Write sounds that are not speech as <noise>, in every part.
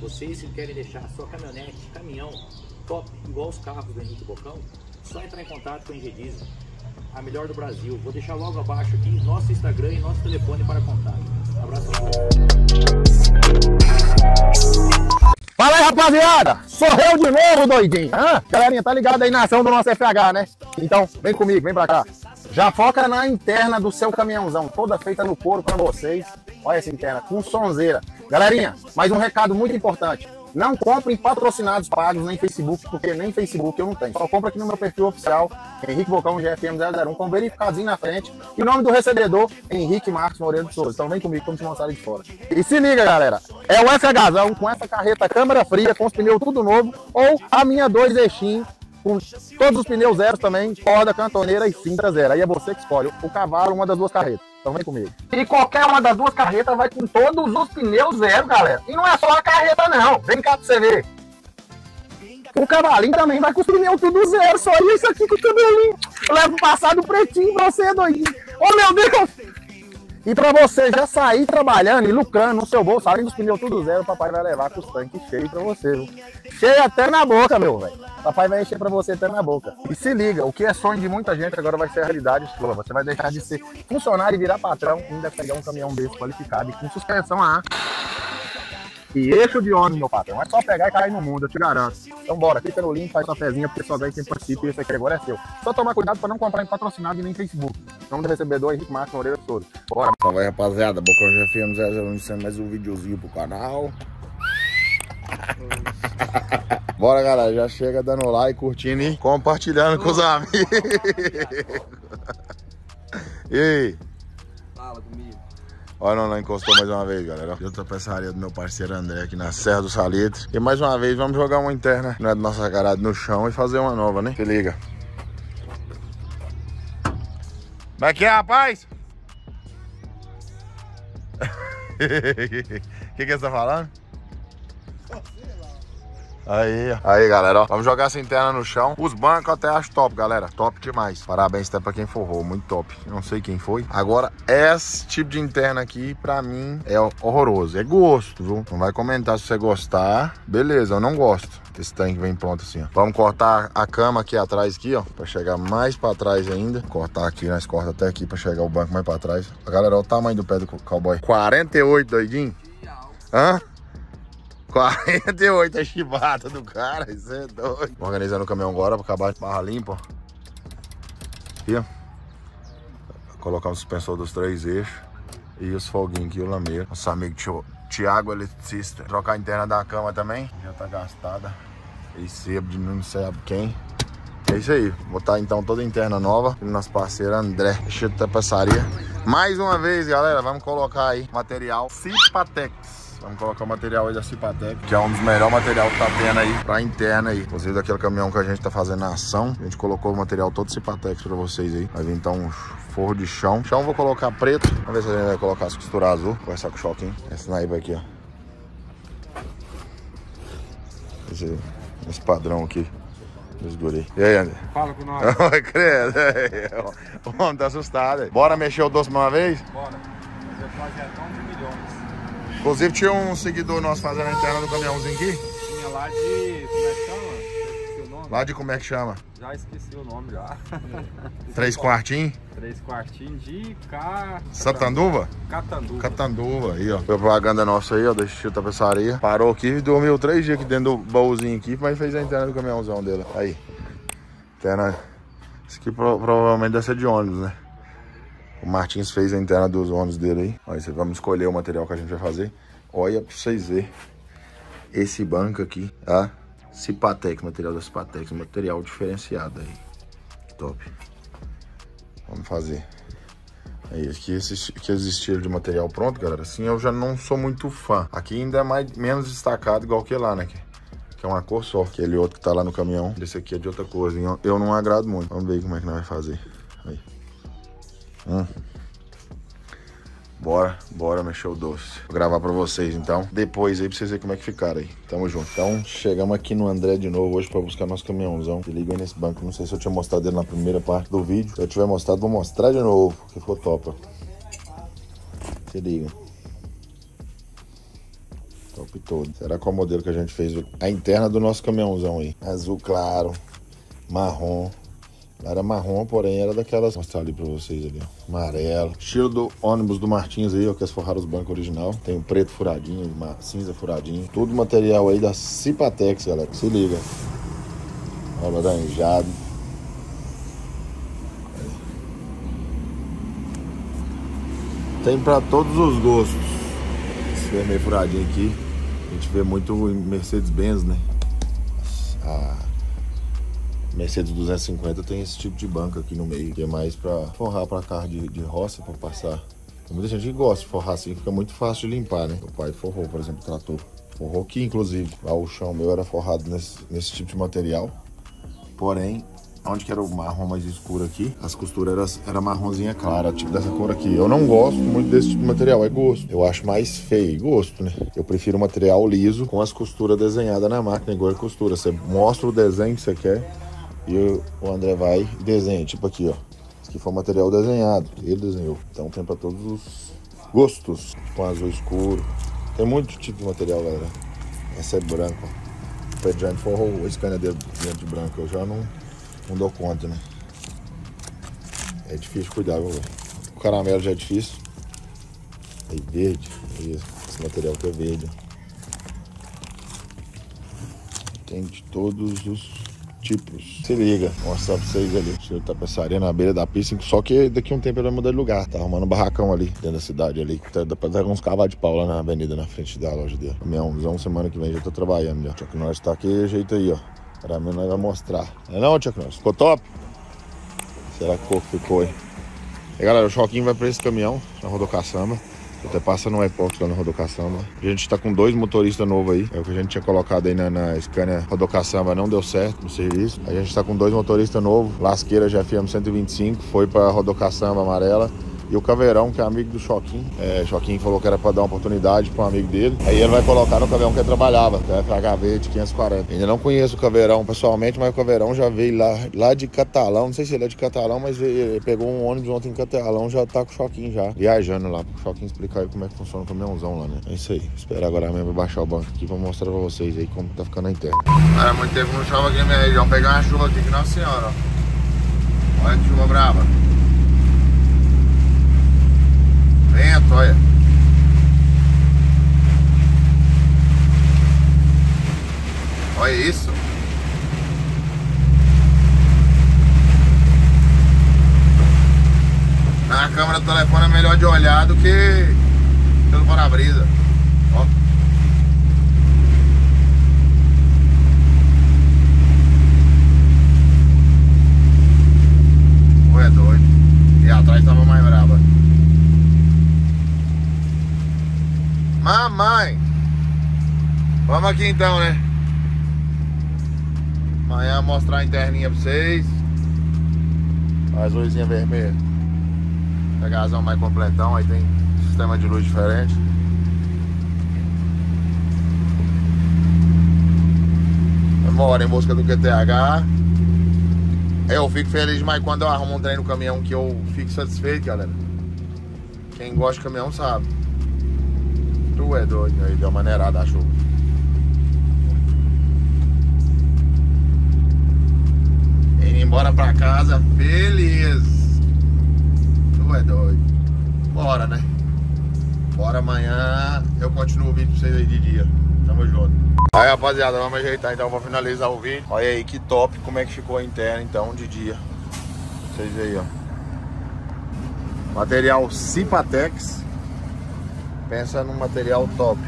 vocês que querem deixar a sua caminhonete, caminhão, top, igual os carros do Henrique Bocão, só entrar em contato com a Engediesel, a melhor do Brasil. Vou deixar logo abaixo aqui nosso Instagram e nosso telefone para contato. Abraço Fala aí, rapaziada! Sou eu de novo, doidinho! Hã? Galerinha, tá ligado aí na ação do nosso FH, né? Então, vem comigo, vem pra cá. Já foca na interna do seu caminhãozão, toda feita no couro pra vocês. Olha essa interna, com sonzeira. Galerinha, mais um recado muito importante. Não compre em patrocinados pagos nem Facebook, porque nem Facebook eu não tenho. Só compra aqui no meu perfil oficial, Henrique Bocão GFM001, com verificadinho na frente. E o nome do recebedor, Henrique Marcos Moreira de Souza. Então vem comigo, vamos te mostrar de fora. E se liga, galera. É o FHzão com essa carreta câmera fria, com os pneus tudo novo, ou a minha 2 eixinhos com todos os pneus zeros também, corda, cantoneira e cinta zero. Aí é você que escolhe o cavalo, uma das duas carretas. Então vem comigo. E qualquer uma das duas carretas vai com todos os pneus zero, galera. E não é só a carreta, não. Vem cá pra você ver. O cavalinho também vai com os pneus tudo zero. Só isso aqui com o cabelinho. Eu levo passado pretinho pra você, doidinho. Oh, meu Deus! E para você já sair trabalhando e lucrando no seu bolso, além dos pneus tudo zero, papai vai levar com os tanques cheios para você, viu? Cheio até na boca, meu velho. Papai vai encher para você até na boca. E se liga, o que é sonho de muita gente agora vai ser a realidade sua. Você vai deixar de ser funcionário e virar patrão ainda pegar um caminhão desse qualificado e com suspensão a ar e eixo de ônibus, meu patrão. É só pegar e cair no mundo, eu te garanto. Então bora, clica no link, faz sua pezinha, porque só vem quem participa e esse aqui agora é seu. Só tomar cuidado para não comprar em patrocinado e nem Facebook. Nome do recebedor Henrique Marcos Moreira Souza. Bora. Salve aí, rapaziada. Bocão GFM 001 iniciando mais um videozinho pro canal. <laughs> Bora, galera. Já chega dando like, curtindo e compartilhando com os amigos. <laughs> e comigo. Olha, não encostou mais uma vez, galera. Eu tô peçaria do meu parceiro André aqui na Serra do Salitre. E mais uma vez vamos jogar uma interna, não é do nosso sacarado no chão e fazer uma nova, né? Se liga. Como é que é, rapaz? <laughs> O que, que você tá falando? Aí. Aí, galera, ó. Vamos jogar essa interna no chão. Os bancos eu até acho top, galera. Top demais. Parabéns até pra quem forrou. Muito top. Não sei quem foi. Agora, esse tipo de interna aqui, pra mim, é horroroso. É gosto, viu? Não vai comentar se você gostar. Beleza, eu não gosto. Esse tanque vem pronto assim, ó. Vamos cortar a cama aqui atrás, aqui, ó. Pra chegar mais pra trás ainda. Cortar aqui, nós corta até aqui pra chegar o banco mais pra trás. Galera, olha o tamanho do pé do cowboy. 48, doidinho. Hã? 48 a chibata do cara, isso é doido. Organizando o caminhão agora pra acabar de barra limpa. Aqui. Colocar o suspensor dos três eixos. E os foguinhos aqui, o lameiro. Nosso amigo Thiago Eletricista. Trocar a interna da cama também. Já tá gastada. E sebo de não sei quem. É isso aí. Botar então toda a interna nova. Nosso parceiro André. Cheio de tapeçaria. Mais uma vez, galera, vamos colocar aí material Cipatex. Vamos colocar o material aí da Cipatec, que é um dos melhores materiais que tá tendo aí pra interna aí. Inclusive daquele caminhão que a gente tá fazendo na ação. A gente colocou o material todo Cipatex pra vocês aí. Vai vir então um forro de chão. Chão vou colocar preto. Vamos ver se a gente vai colocar as costuras azul. Conversar com o choquinho. Esse naiba aqui, ó. Esse, esse padrão aqui. Dos guri. E aí, André? Fala com nós. <laughs> Oi, credo. O homem tá assustado. aí. Bora mexer o doce uma vez? Bora. Fazer o projetão de milhões. Inclusive tinha um seguidor nosso fazendo a interna do caminhãozinho aqui. Tinha lá de. Como é que chama? Esqueci o nome. Lá de como é que chama? Já esqueci o nome já. <laughs> Três quartinhos? Três quartinhos de Ca... Satanduva? Catanduva. Catanduva, aí ó. Propaganda nossa aí, ó, da Estilo Tapeçaria. Parou aqui e dormiu três dias aqui dentro do baúzinho aqui, mas fez a interna do caminhãozão dele. Aí. Interna. Isso aqui pro- provavelmente deve ser de ônibus, né? O Martins fez a interna dos ônibus dele aí. Você vamos escolher o material que a gente vai fazer. Olha pra vocês verem. Esse banco aqui, tá? Cipatex, material da Cipatex, material diferenciado aí. Top. Vamos fazer. Aí, aqui esse, aqui de material pronto, galera. Assim eu já não sou muito fã. Aqui ainda é mais, menos destacado igual que lá, né? Que, que é uma cor só. Aquele outro que tá lá no caminhão. Esse aqui é de outra cor. assim, Eu, eu não agrado muito. Vamos ver como é que nós vamos fazer. Aí. Hum. Bora, bora mexer o doce. Vou gravar pra vocês então. Depois aí pra vocês verem como é que ficaram aí. Tamo junto. Então, chegamos aqui no André de novo hoje pra buscar nosso caminhãozão. Se liga aí nesse banco. Não sei se eu tinha mostrado ele na primeira parte do vídeo. Se eu tiver mostrado, vou mostrar de novo. Que ficou top, ó. Se liga. Top todo. Será qual modelo que a gente fez? A interna do nosso caminhãozão aí. Azul claro, marrom. Era marrom, porém era daquelas. Vou mostrar ali pra vocês ali, ó. Amarelo. Estilo do ônibus do Martins aí, ó, que eles forraram os bancos original. Tem o preto furadinho, cinza furadinho. Tudo material aí da Cipatex, galera. Se liga. Ó, laranjado. Tem pra todos os gostos. Esse vermelho furadinho aqui. A gente vê muito Mercedes-Benz, né? A Mercedes 250 tem esse tipo de banco aqui no meio, que é mais pra forrar pra carro de, de roça, pra passar. Tem muita gente que gosta de forrar assim, fica muito fácil de limpar, né? O pai forrou, por exemplo, o trator. Forrou aqui, inclusive. Lá o chão meu era forrado nesse, nesse tipo de material. Porém, onde que era o marrom mais escuro aqui, as costuras eram era marronzinha clara, tipo dessa cor aqui. Eu não gosto muito desse tipo de material, é gosto. Eu acho mais feio, gosto, né? Eu prefiro material liso com as costuras desenhadas na máquina, igual a costura. Você mostra o desenho que você quer e o André vai e desenha, tipo aqui, ó. Esse aqui foi o material desenhado, ele desenhou. Então tem para todos os gostos, com azul escuro. Tem muito tipo de material, galera. Essa é branca, ó. Pé Giant forrou o scanner dele dentro de branco. Eu já não não dou conta, né? É difícil cuidar, viu? O caramelo já é difícil. Aí verde, esse material que é verde. Tem de todos os tipos. Se liga, vou mostrar pra vocês ali. Cheio de tapeçaria na beira da pista, só que daqui a um tempo ele vai mudar de lugar. Tá arrumando um barracão ali, dentro da cidade ali. Tá, dá pra dar uns cavalos de pau lá na avenida, na frente da loja dele. Caminhãozão, semana que vem já tô trabalhando já. Que nós tá aqui, jeito aí, ó. Pra mim nós vai mostrar. Não é não, Tia Cross? Ficou top? Será que ficou, ficou aí? E galera, o choquinho vai pra esse caminhão, na Rodocaçamba. Até passa no airport lá no Rodocaçamba. A gente tá com dois motoristas novos aí. É o que a gente tinha colocado aí na, na Scania Rodocaçamba, não deu certo no serviço. A gente tá com dois motoristas novos. Lasqueira GFM 125, foi pra Rodocaçamba amarela. E o Caveirão, que é amigo do Choquinho. É, Choquinho falou que era pra dar uma oportunidade pra um amigo dele. Aí ele vai colocar no Caveirão que ele trabalhava, que é FHV de 540. Ainda não conheço o Caveirão pessoalmente, mas o Caveirão já veio lá, lá de Catalão. Não sei se ele é de Catalão, mas ele pegou um ônibus ontem em Catalão, já tá com o Choquinho já. Viajando lá, pro Choquinho explicar aí como é que funciona o caminhãozão lá, né? É isso aí. Esperar agora mesmo baixar o banco aqui pra mostrar pra vocês aí como tá ficando a interna. Cara, muito tempo não chove aqui na região. Pegar uma chuva aqui que nossa senhora, ó. Olha que chuva brava. Vento, olha. Olha isso. Na câmera do telefone é melhor de olhar do que pelo para-brisa. Ó. Ou é doido. E atrás tava mais brava. Mamãe! Vamos aqui então, né? Amanhã mostrar a interninha pra vocês. As luzinhas vermelhas. Pegazão mais completão, aí tem sistema de luz diferente. Moro em busca do QTH. Eu fico feliz demais quando eu arrumo um trem no caminhão que eu fico satisfeito, galera. Quem gosta de caminhão sabe. Tu é doido, aí deu uma maneirada a chuva. Indo embora pra casa feliz. Tu é doido. Bora, né? Bora amanhã eu continuo o vídeo pra vocês aí de dia. Tamo junto. Aí rapaziada, vamos ajeitar então pra finalizar o vídeo. Olha aí que top como é que ficou a interna então de dia. Vocês aí, ó. Material Cipatex. Pensa num material top.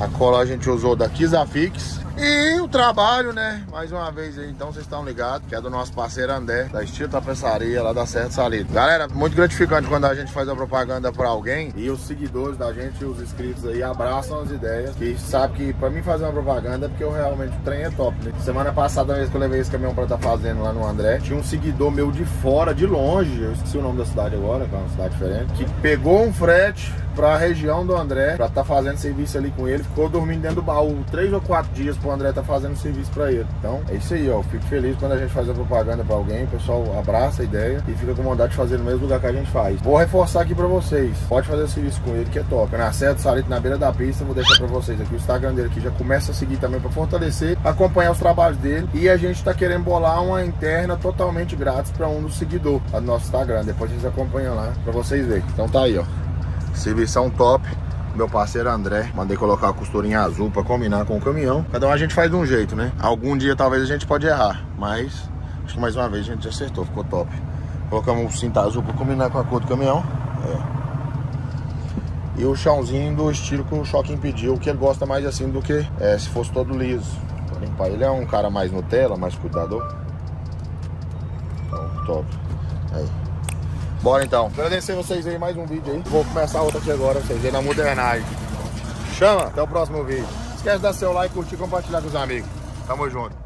A cola a gente usou da Kizafix. E o trabalho, né? Mais uma vez aí, então vocês estão ligados, que é do nosso parceiro André, da Estilo Tapeçaria, lá da Serra de Salito. Galera, muito gratificante quando a gente faz a propaganda pra alguém e os seguidores da gente, os inscritos aí, abraçam as ideias. Que sabe que pra mim fazer uma propaganda é porque eu realmente o trem é top, né? Semana passada, a vez que eu levei esse caminhão pra estar tá fazendo lá no André, tinha um seguidor meu de fora, de longe, eu esqueci o nome da cidade agora, que é uma cidade diferente, que pegou um frete pra região do André, pra tá fazendo serviço ali com ele, ficou dormindo dentro do baú três ou quatro dias o André tá fazendo serviço pra ele. Então, é isso aí, ó. Fico feliz quando a gente faz a propaganda pra alguém, o pessoal abraça a ideia e fica com vontade de fazer no mesmo lugar que a gente faz. Vou reforçar aqui pra vocês. Pode fazer serviço com ele, que é top. Na do Salito, na beira da pista, vou deixar pra vocês aqui o Instagram dele aqui. Já começa a seguir também pra fortalecer, acompanhar os trabalhos dele. E a gente tá querendo bolar uma interna totalmente grátis pra um dos seguidores do nosso Instagram. Depois vocês acompanham lá pra vocês verem. Então tá aí, ó. Servição top meu parceiro André. Mandei colocar a costurinha azul pra combinar com o caminhão. Cada um a gente faz de um jeito, né? Algum dia talvez a gente pode errar, mas acho que mais uma vez a gente acertou, ficou top. Colocamos o cinto azul pra combinar com a cor do caminhão. É. E o chãozinho do estilo que o Choquinho pediu, que ele gosta mais assim do que é, se fosse todo liso. Pra limpar. Ele é um cara mais Nutella, mais cuidador. Então, top. Bora então. Agradecer vocês aí mais um vídeo aí. Vou começar outra aqui agora, vocês aí na modernagem. Chama, até o próximo vídeo. Esquece de dar seu like, curtir e compartilhar com os amigos. Tamo junto.